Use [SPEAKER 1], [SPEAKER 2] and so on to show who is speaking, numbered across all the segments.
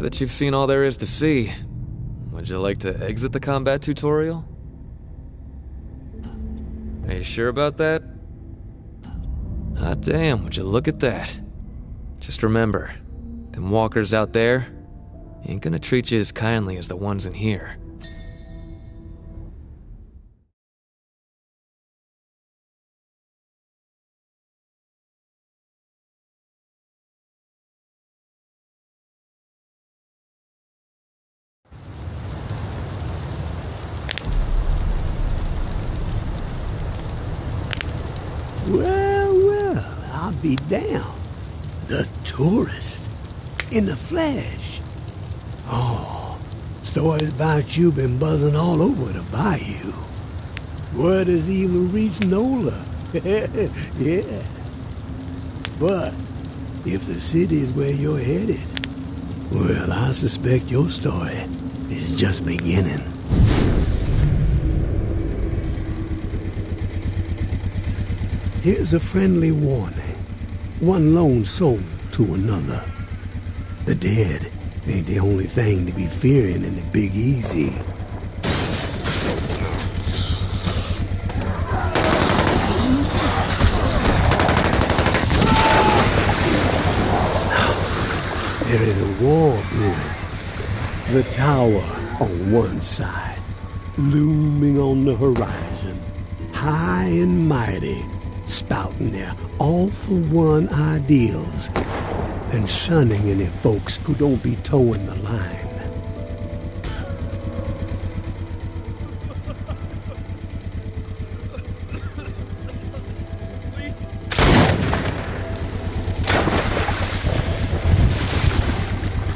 [SPEAKER 1] Now that you've seen all there is to see, would you like to exit the combat tutorial? Are you sure about that? Ah, damn, would you look at that? Just remember, them walkers out there ain't gonna treat you as kindly as the ones in here.
[SPEAKER 2] Down. The tourist. In the flesh. Oh, stories about you been buzzing all over the bayou. Word has even reached Nola. yeah. But if the city's where you're headed, well, I suspect your story is just beginning. Here's a friendly warning. One lone soul to another. The dead ain't the only thing to be fearing in the Big Easy. There is a war brewing. The tower on one side, looming on the horizon, high and mighty, spouting their all-for-one ideals and shunning any folks who don't be towing the line.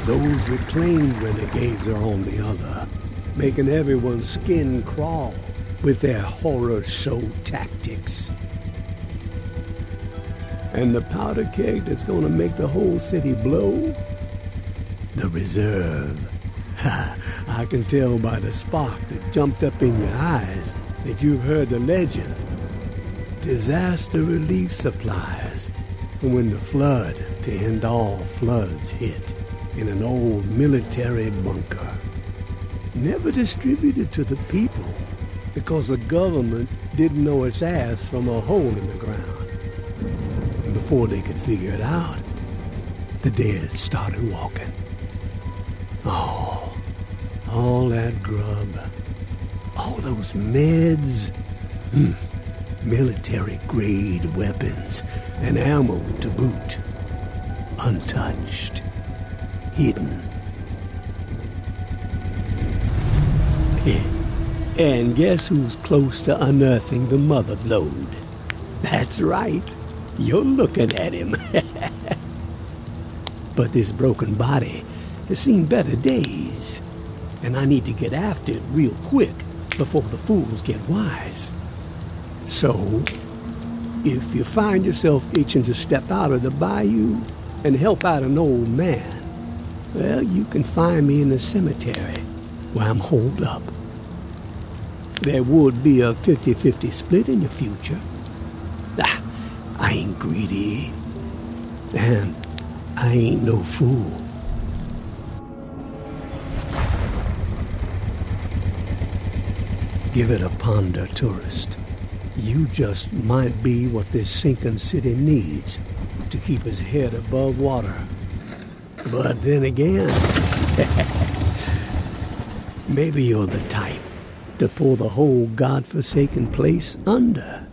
[SPEAKER 2] Those reclaimed renegades are on the other, making everyone's skin crawl with their horror show tactics. And the powder keg that's gonna make the whole city blow? The reserve. I can tell by the spark that jumped up in your eyes that you've heard the legend. disaster relief supplies from when the flood to end all floods hit in an old military bunker. Never distributed to the people because the government didn't know its ass from a hole in the ground. Before they could figure it out, the dead started walking. Oh, all that grub, all those meds, hmm. military grade weapons and ammo to boot, untouched, hidden. And guess who's close to unearthing the mother lode? That's right. You're looking at him. but this broken body has seen better days. And I need to get after it real quick before the fools get wise. So, if you find yourself itching to step out of the bayou and help out an old man, well, you can find me in the cemetery where I'm holed up there would be a 50-50 split in the future. Ah, I ain't greedy. And I ain't no fool. Give it a ponder, tourist. You just might be what this sinking city needs to keep his head above water. But then again, maybe you're the type to pull the whole god-forsaken place under.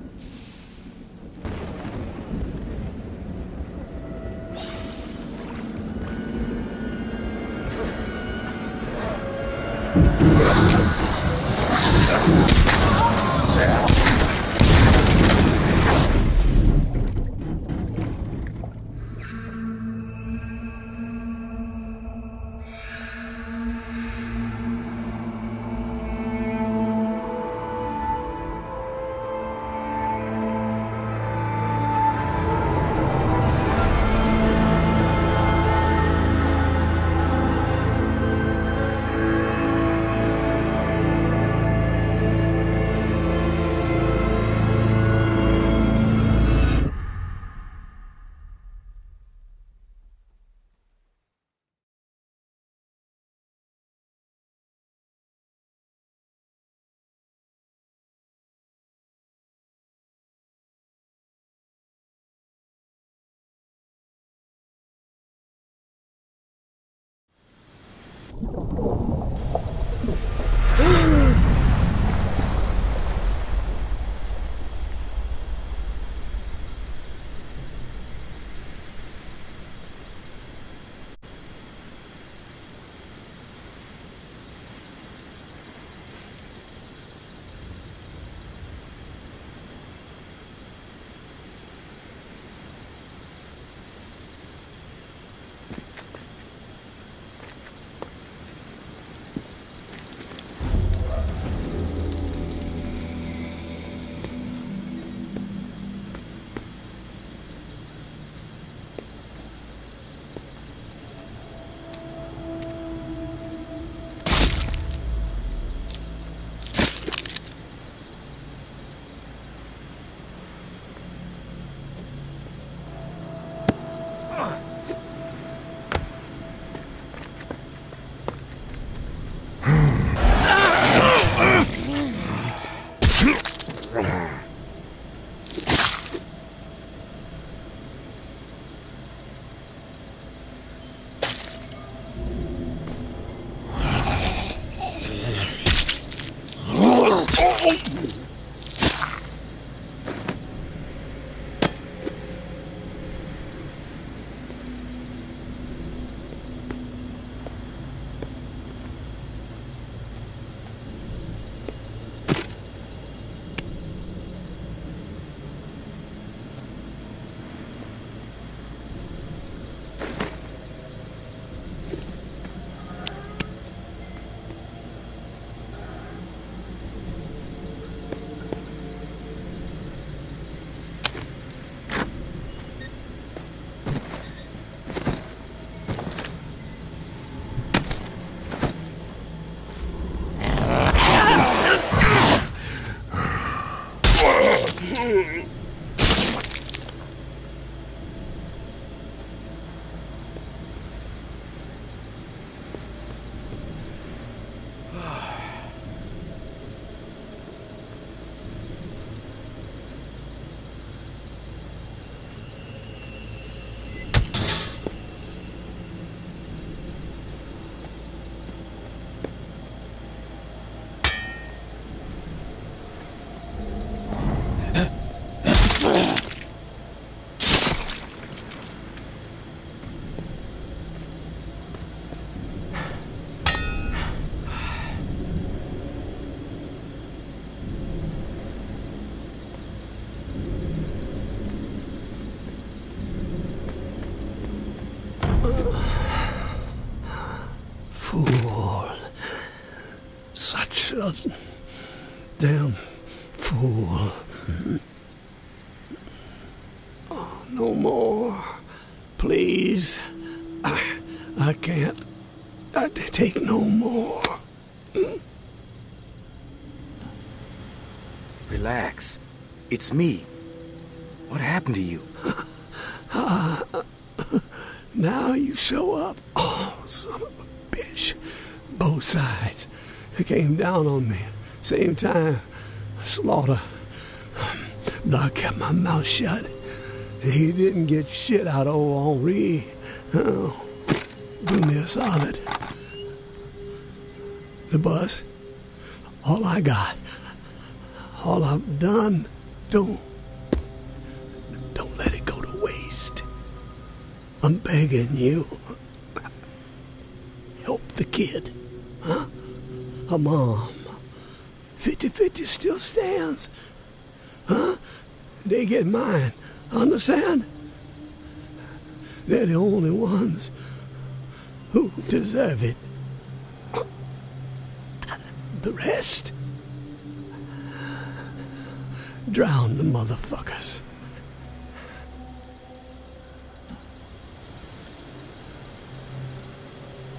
[SPEAKER 2] Damn fool. Oh, no more. Please. I, I can't. I take no more.
[SPEAKER 3] Relax. It's me.
[SPEAKER 2] Came down on me. Same time. Slaughter. But I kept my mouth shut. He didn't get shit out of old Henri. Oh, do me a solid. The bus. All I got. All I've done. Don't. Don't let it go to waste. I'm begging you. Help the kid. Huh? A mom. 50-50 still stands. Huh? They get mine. Understand? They're the only ones who deserve it. The rest? Drown the motherfuckers.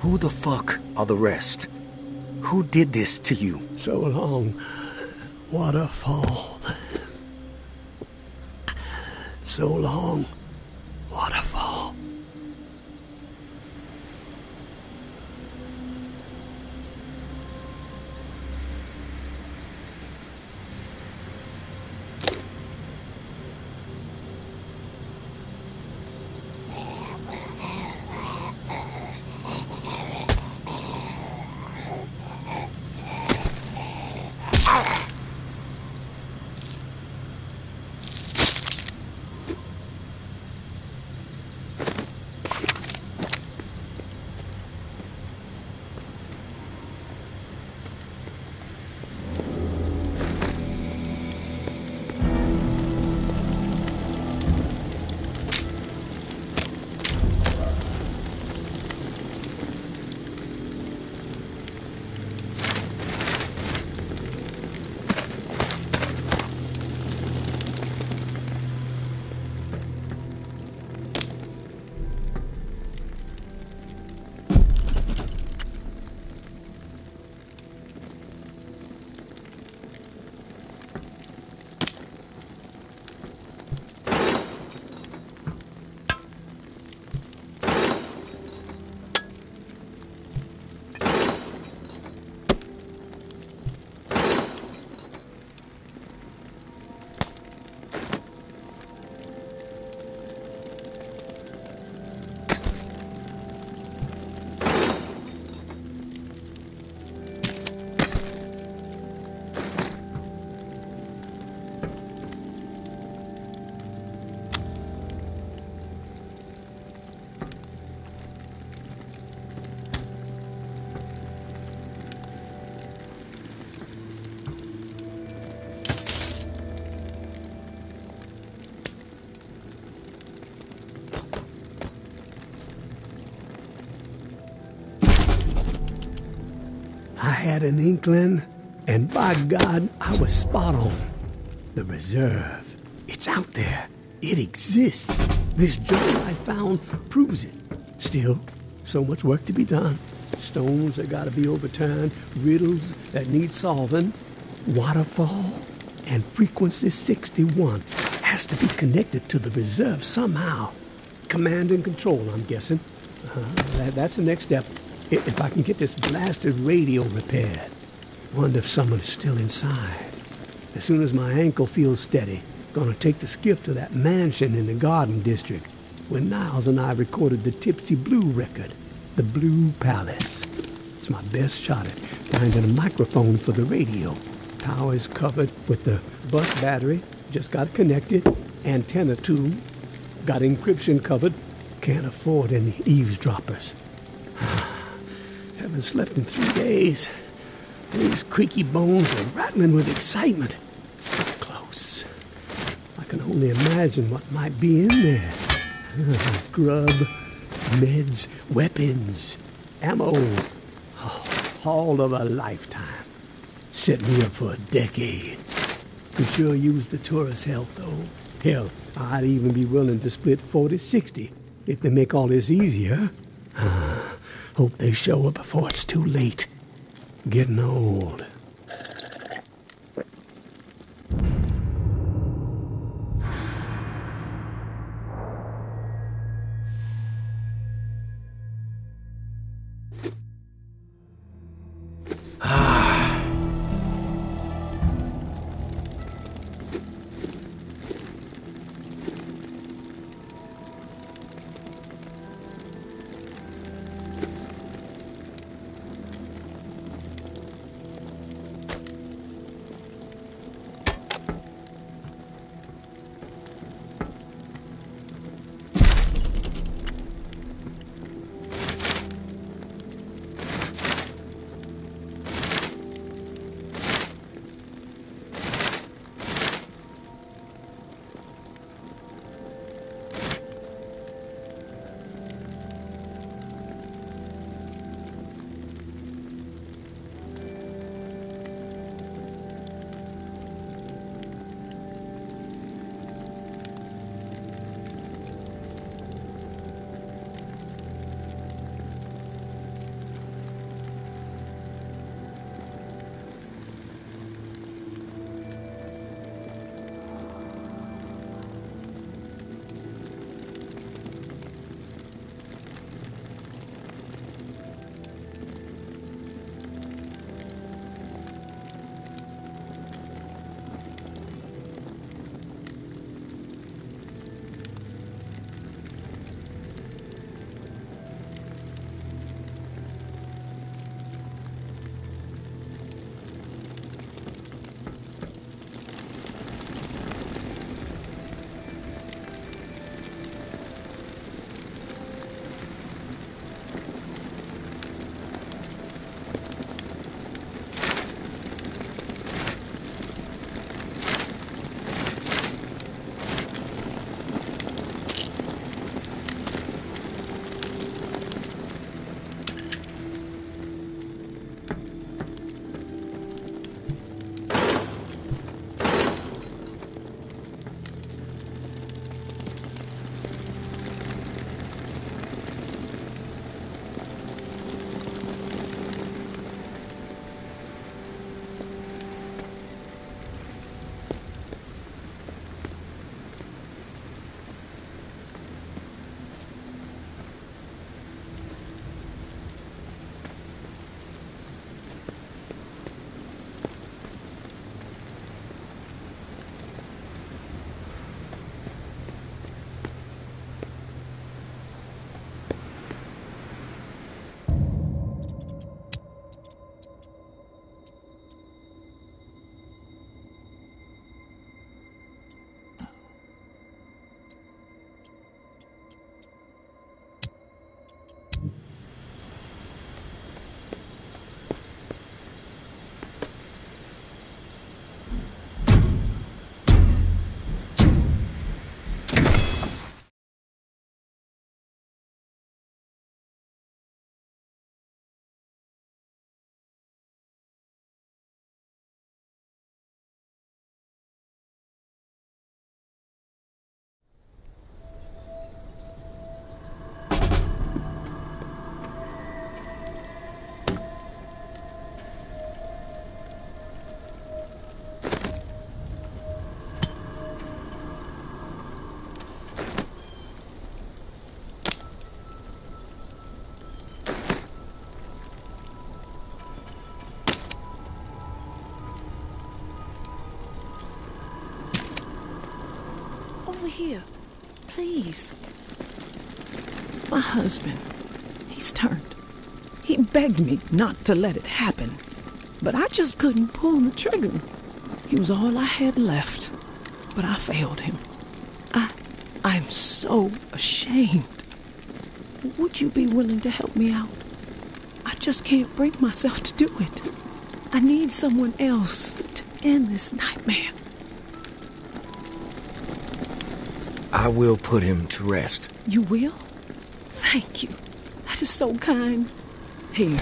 [SPEAKER 3] Who the fuck are the rest? Who did this to you?
[SPEAKER 2] So long, waterfall. So long, had an inkling, and by God, I was spot on. The reserve. It's out there. It exists. This journal I found proves it. Still, so much work to be done. Stones that gotta be overturned, riddles that need solving. Waterfall and frequency 61 has to be connected to the reserve somehow. Command and control, I'm guessing. Uh, that, that's the next step. If I can get this blasted radio repaired. Wonder if someone's still inside. As soon as my ankle feels steady, gonna take the skiff to that mansion in the Garden District where Niles and I recorded the Tipsy Blue record, the Blue Palace. It's my best shot at finding a microphone for the radio. Tower's covered with the bus battery, just got connected. Antenna too, got encryption covered. Can't afford any eavesdroppers. Haven't slept in three days. These creaky bones are rattling with excitement. So close. I can only imagine what might be in there. Grub, meds, weapons, ammo. Oh, haul of a lifetime. Set me up for a decade. Could sure use the tourist help, though. Hell, I'd even be willing to split 40-60 if they make all this easier. Ah. Hope they show up before it's too late. Getting old.
[SPEAKER 4] Over here. Please. My husband, he's turned. He begged me not to let it happen, but I just couldn't pull the trigger. He was all I had left, but I failed him. I, I'm so ashamed. Would you be willing to help me out? I just can't bring myself to do it. I need someone else to end this nightmare.
[SPEAKER 3] I will put him to rest.
[SPEAKER 4] You will? Thank you. That is so kind. Here,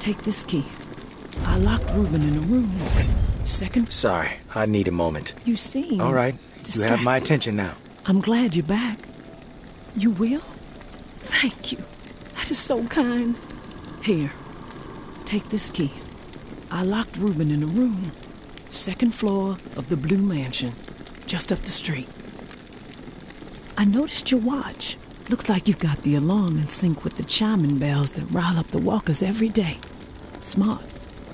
[SPEAKER 4] take this key. I locked Reuben in a room. Second,
[SPEAKER 3] Sorry, I need a moment.
[SPEAKER 4] you seem.
[SPEAKER 3] All right, you have my attention now.
[SPEAKER 4] I'm glad you're back. You will? Thank you. That is so kind. Here, take this key. I locked Reuben in a room. Second floor of the Blue Mansion, just up the street. I noticed your watch. Looks like you've got the alarm in sync with the chiming bells that rile up the walkers every day. Smart.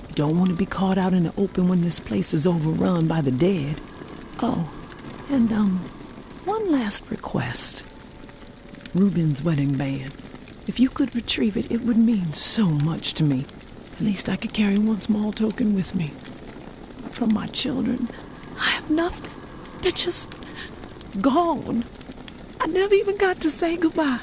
[SPEAKER 4] You don't want to be caught out in the open when this place is overrun by the dead. Oh, and, um, one last request. Reuben's wedding band. If you could retrieve it, it would mean so much to me. At least I could carry one small token with me. From my children, I have nothing. They're just gone. I never even got to say goodbye.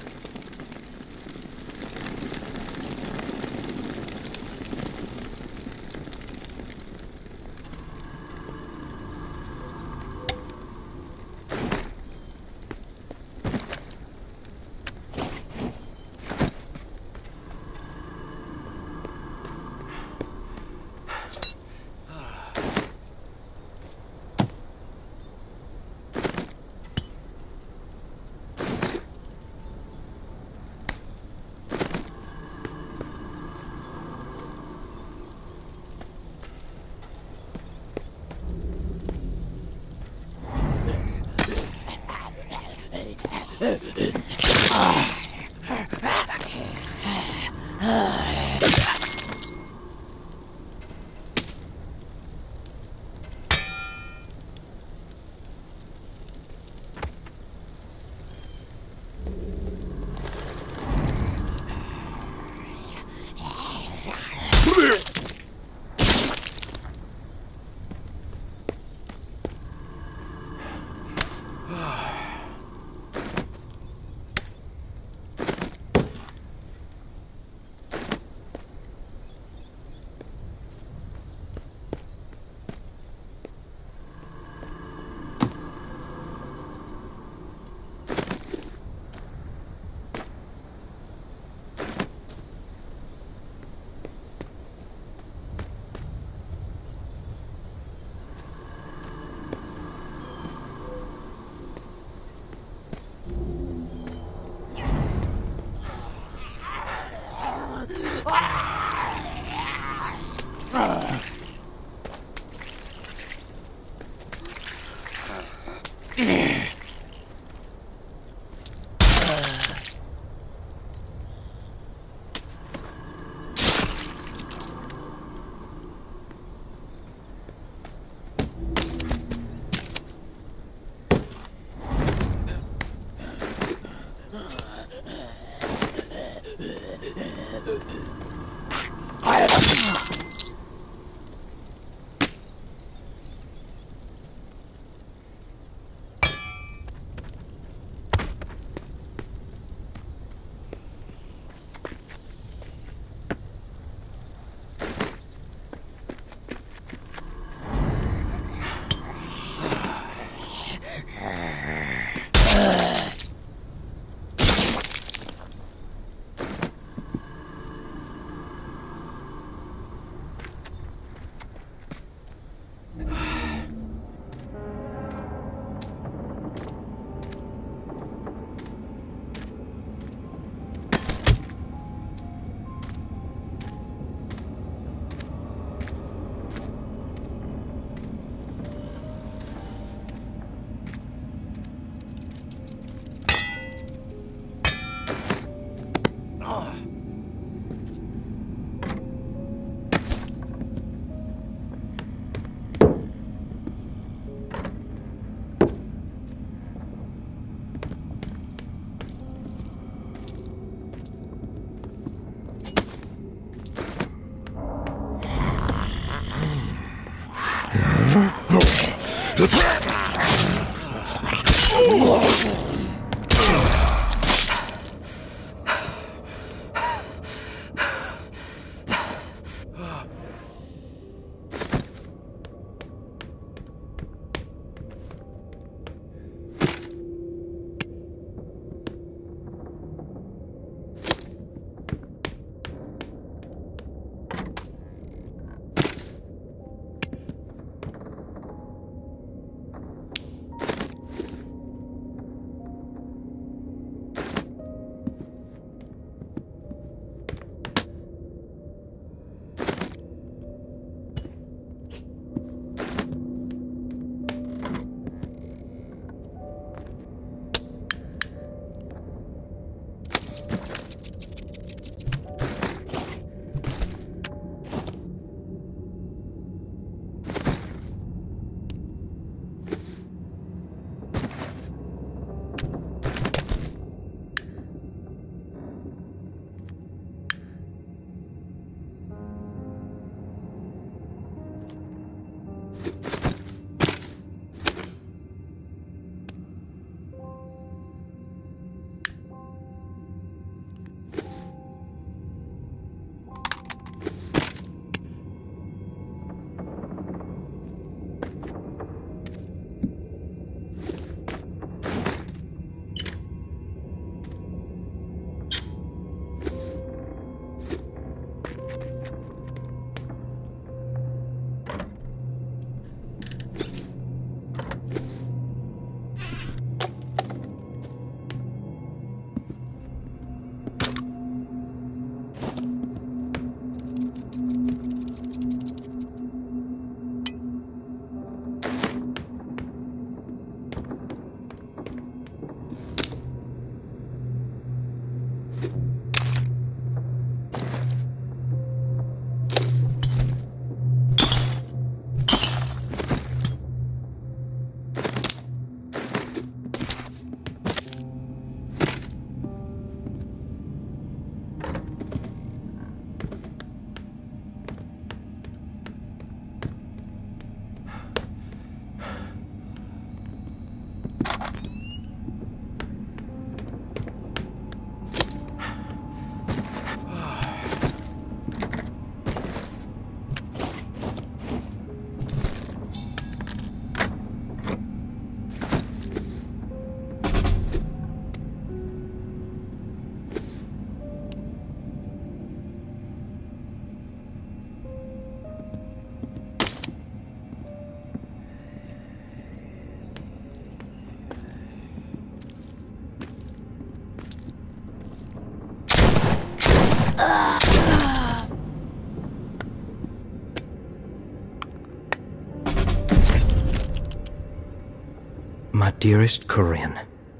[SPEAKER 5] Dearest Corinne,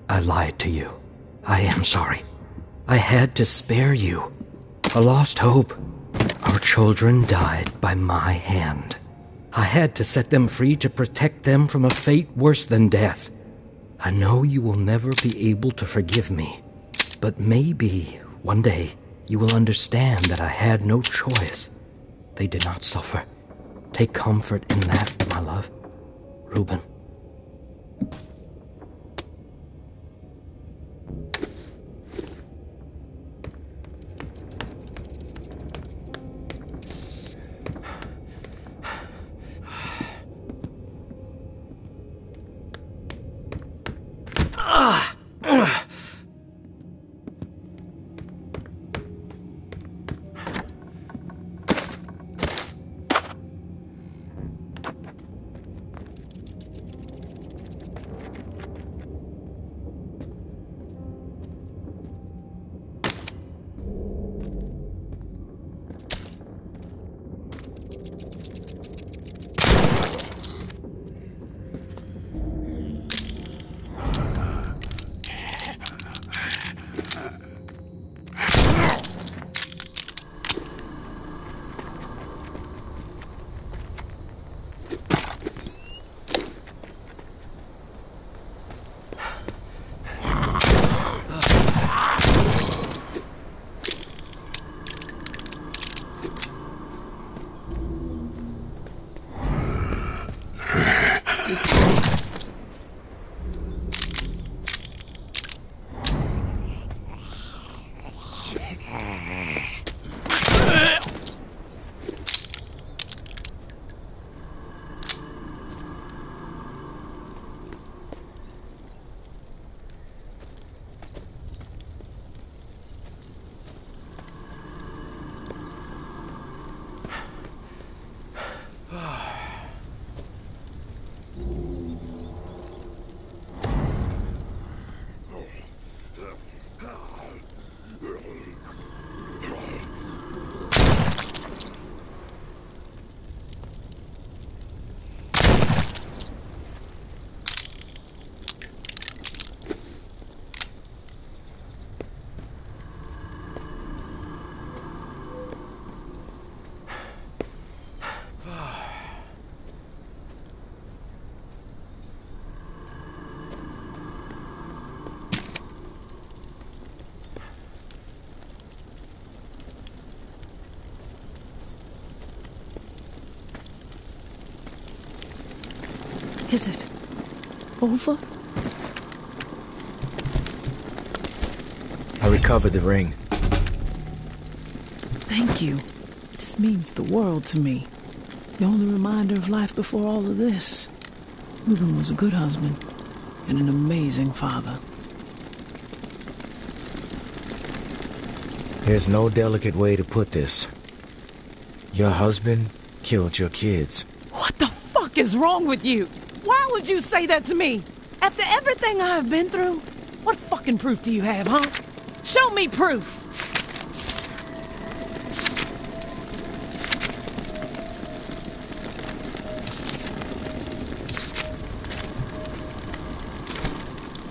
[SPEAKER 5] I lied to you. I am sorry. I had to spare you. A lost hope. Our children died by my hand. I had to set them free to protect them from a fate worse than death. I know you will never be able to forgive me, but maybe one day you will understand that I had no choice. They did not suffer. Take comfort in that, my love. Reuben.
[SPEAKER 4] Is it over?
[SPEAKER 3] I recovered the ring.
[SPEAKER 4] Thank you. This means the world to me. The only reminder of life before all of this. Reuben was a good husband and an amazing father.
[SPEAKER 3] There's no delicate way to put this. Your husband killed your kids.
[SPEAKER 4] What the fuck is wrong with you? Why would you say that to me? After everything I've been through? What fucking proof do you have, huh? Show me proof!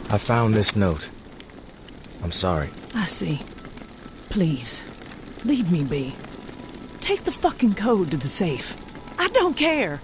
[SPEAKER 3] I found this note. I'm sorry.
[SPEAKER 4] I see. Please, leave me be. Take the fucking code to the safe. I don't care.